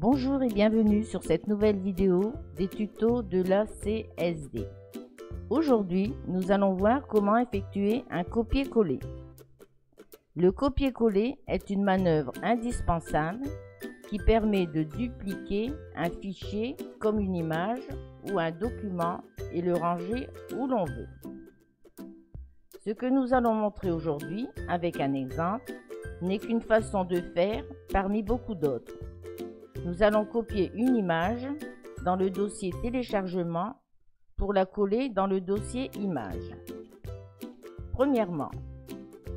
Bonjour et bienvenue sur cette nouvelle vidéo des tutos de la CSD. Aujourd'hui, nous allons voir comment effectuer un copier-coller. Le copier-coller est une manœuvre indispensable qui permet de dupliquer un fichier comme une image ou un document et le ranger où l'on veut. Ce que nous allons montrer aujourd'hui avec un exemple n'est qu'une façon de faire parmi beaucoup d'autres. Nous allons copier une image dans le dossier téléchargement pour la coller dans le dossier image. Premièrement,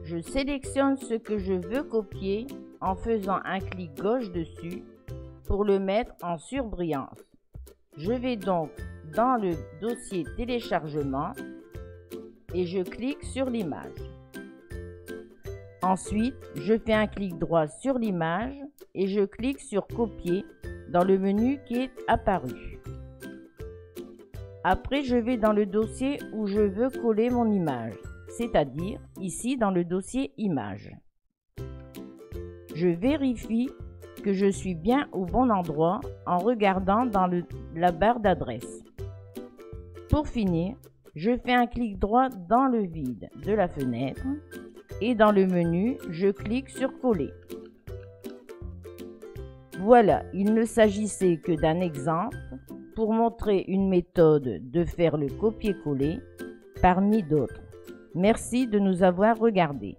je sélectionne ce que je veux copier en faisant un clic gauche dessus pour le mettre en surbrillance. Je vais donc dans le dossier téléchargement et je clique sur l'image. Ensuite, je fais un clic droit sur l'image et je clique sur copier dans le menu qui est apparu. Après, je vais dans le dossier où je veux coller mon image, c'est-à-dire ici dans le dossier image. Je vérifie que je suis bien au bon endroit en regardant dans la barre d'adresse. Pour finir, je fais un clic droit dans le vide de la fenêtre et dans le menu, je clique sur coller. Voilà, il ne s'agissait que d'un exemple pour montrer une méthode de faire le copier-coller parmi d'autres. Merci de nous avoir regardés.